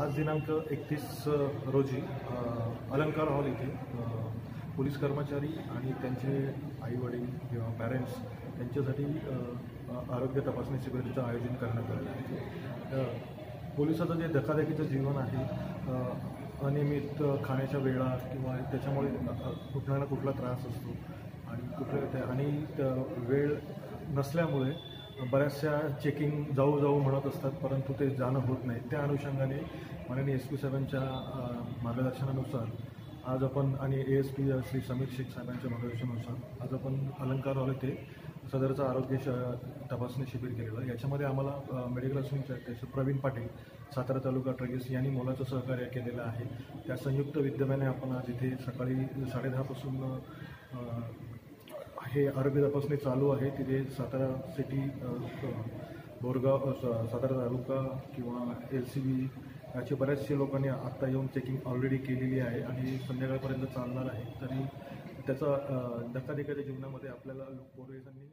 आज दिनांक एकतीस रोजी अलंकार हॉल इथे पोलीस कर्मचारी आणि त्यांचे आईवडील किंवा पॅरेंट्स त्यांच्यासाठी आरोग्य तपासणी शिबिराचं आयोजन करण्यात आलेलं आहे. पोलिसाचं जे धकाधकीचं जीवन आहे अनियमित खाण्याच्या वेळा किंवा त्याच्यामुळे कुठला ना कुठला त्रास असतो. आणि कुठल्या आणि वेळ नसल्यामुळे बऱ्याचशा चेकिंग जाऊ जाऊ म्हणत असतात परंतु ते जाणं होत नाही. त्या अनुषंगाने माननीय एस पी साहेबांच्या मार्गदर्शनानुसार आज आपण आणि A S P Shri Sameer Shaikh साहेबांच्या मार्गदर्शनानुसार आज आपण अलंकार हॉल येथे सदरचं आरोग्य श तपासणी शिबिर केलेलं याच्यामध्ये आम्हाला मेडिकल असोसिएशनचे अध्यक्ष प्रवीण पाटील सातारा तालुका ट्रगेस यांनी मोलाचं सहकार्य केलेलं आहे. त्या संयुक्त विद्यमाने आपण आज इथे सकाळी साडेदहापासून हे आरोग्य तपासणी चालू आहे. तिथे सातारा सिटी बोरगाव सातारा तालुका किंवा एल सी बी याचे बऱ्याचशे लोकांनी आत्ता येऊन चेकिंग ऑलरेडी केलेली आहे आणि संध्याकाळपर्यंत चालणार आहे. तरी त्याचा अ, धक्काधक्याच्या जीवनामध्ये आपल्याला पोलिसांनी